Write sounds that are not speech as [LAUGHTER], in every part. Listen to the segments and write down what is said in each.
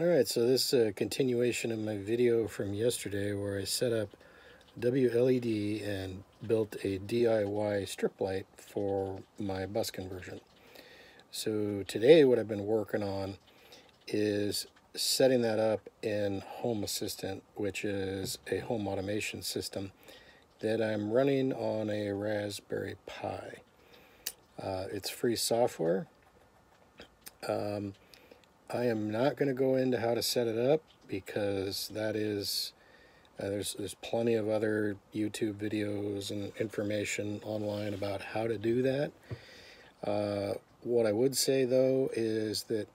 Alright, so this is a continuation of my video from yesterday where I set up WLED and built a DIY strip light for my bus conversion. So today what I've been working on is setting that up in Home Assistant, which is a home automation system that I'm running on a Raspberry Pi. Uh, it's free software. Um, I am not going to go into how to set it up because that is uh, there's there's plenty of other YouTube videos and information online about how to do that. Uh, what I would say though is that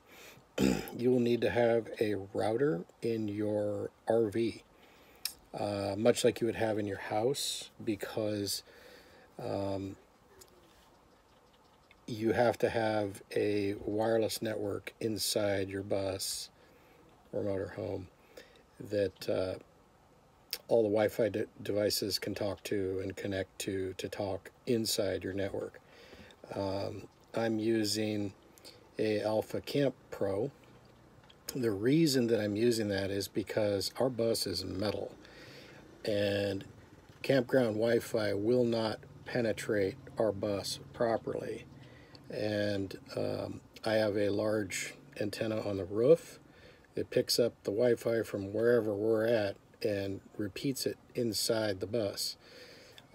[CLEARS THROAT] you will need to have a router in your RV, uh, much like you would have in your house, because um, you have to have a wireless network inside your bus or motorhome that uh, all the Wi-Fi de devices can talk to and connect to to talk inside your network. Um, I'm using a Alfa Camp Pro. The reason that I'm using that is because our bus is metal and campground Wi-Fi will not penetrate our bus properly and um, I have a large antenna on the roof it picks up the Wi-Fi from wherever we're at and repeats it inside the bus.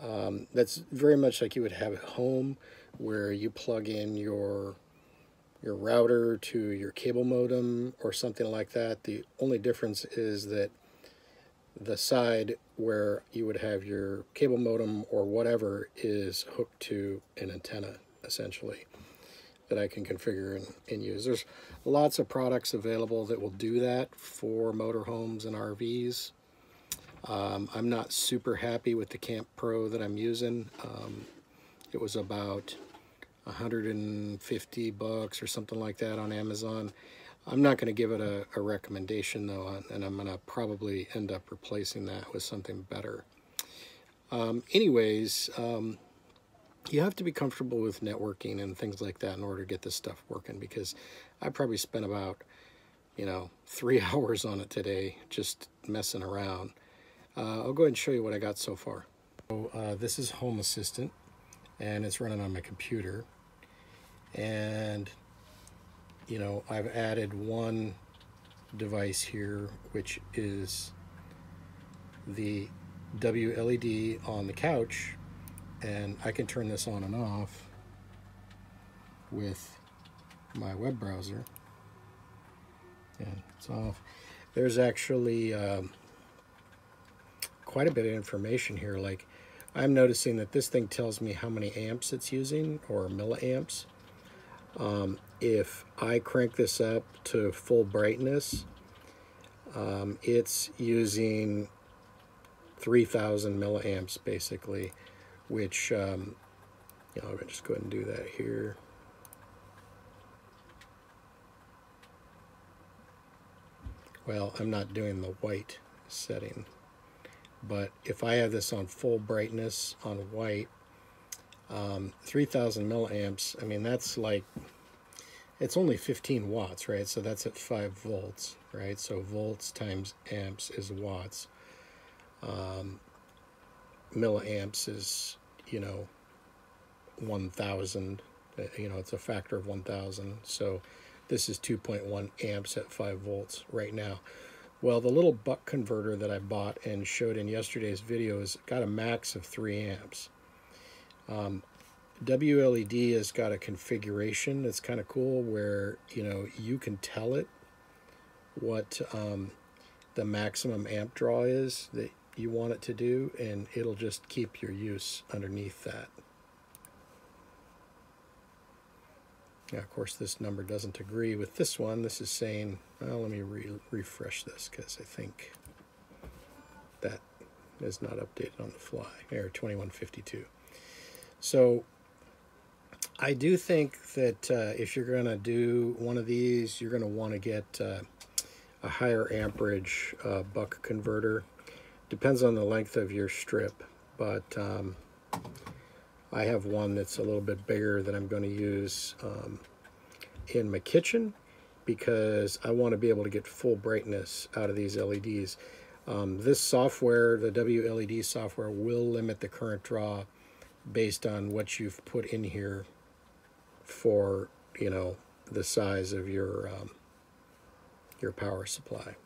Um, that's very much like you would have at home where you plug in your your router to your cable modem or something like that. The only difference is that the side where you would have your cable modem or whatever is hooked to an antenna essentially that I can configure and, and, use. There's lots of products available that will do that for motorhomes and RVs. Um, I'm not super happy with the Camp Pro that I'm using. Um, it was about 150 bucks or something like that on Amazon. I'm not going to give it a, a recommendation though, and I'm going to probably end up replacing that with something better. Um, anyways, um, you have to be comfortable with networking and things like that in order to get this stuff working because I probably spent about, you know, [LAUGHS] three [LAUGHS] hours on it today just messing around. Uh, I'll go ahead and show you what I got so far. So, uh, this is Home Assistant and it's running on my computer. And, you know, I've added one device here, which is the WLED on the couch and I can turn this on and off with my web browser. And it's off. There's actually um, quite a bit of information here. Like I'm noticing that this thing tells me how many amps it's using or milliamps. Um, if I crank this up to full brightness um, it's using 3000 milliamps basically which um, you know, I'm going to just go ahead and do that here. Well, I'm not doing the white setting, but if I have this on full brightness on white, um, 3000 milliamps, I mean, that's like, it's only 15 watts, right? So that's at 5 volts, right? So volts times amps is watts. Um, milliamps is you know, 1,000. Uh, you know, it's a factor of 1,000. So this is 2.1 amps at 5 volts right now. Well, the little buck converter that I bought and showed in yesterday's video has got a max of 3 amps. Um, WLED has got a configuration that's kind of cool where, you know, you can tell it what um, the maximum amp draw is that you want it to do and it'll just keep your use underneath that. Now, of course, this number doesn't agree with this one. This is saying, well, let me re refresh this because I think that is not updated on the fly. Error 2152. So I do think that uh, if you're going to do one of these, you're going to want to get uh, a higher amperage uh, buck converter Depends on the length of your strip, but um, I have one that's a little bit bigger that I'm going to use um, in my kitchen because I want to be able to get full brightness out of these LEDs. Um, this software, the WLED software, will limit the current draw based on what you've put in here for, you know, the size of your um, your power supply.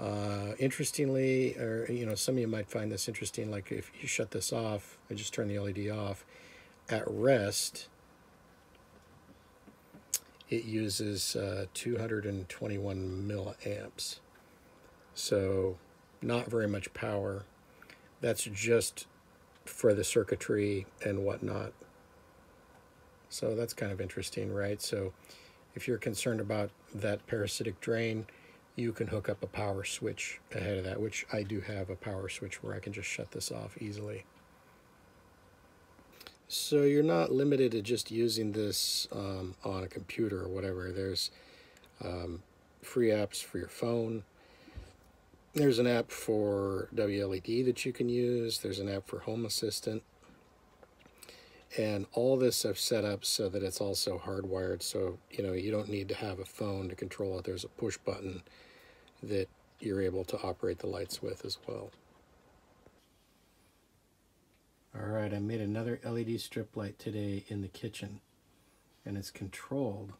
Uh, interestingly, or you know, some of you might find this interesting. Like if you shut this off, I just turn the LED off. At rest, it uses uh, 221 milliamps, so not very much power. That's just for the circuitry and whatnot. So that's kind of interesting, right? So if you're concerned about that parasitic drain, you can hook up a power switch ahead of that, which I do have a power switch where I can just shut this off easily. So you're not limited to just using this um, on a computer or whatever. There's um, free apps for your phone. There's an app for WLED that you can use. There's an app for Home Assistant. And all this I've set up so that it's also hardwired. So, you know, you don't need to have a phone to control it. There's a push button that you're able to operate the lights with as well. All right, I made another LED strip light today in the kitchen. And it's controlled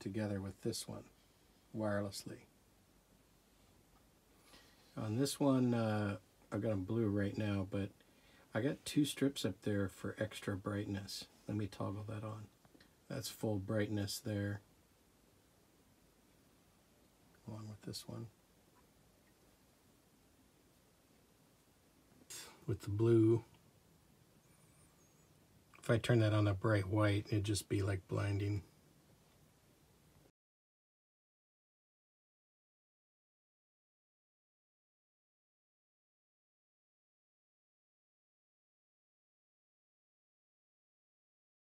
together with this one wirelessly. On this one, uh, I've got a blue right now, but I got two strips up there for extra brightness. Let me toggle that on. That's full brightness there. Along with this one. With the blue. If I turn that on a bright white, it'd just be like blinding.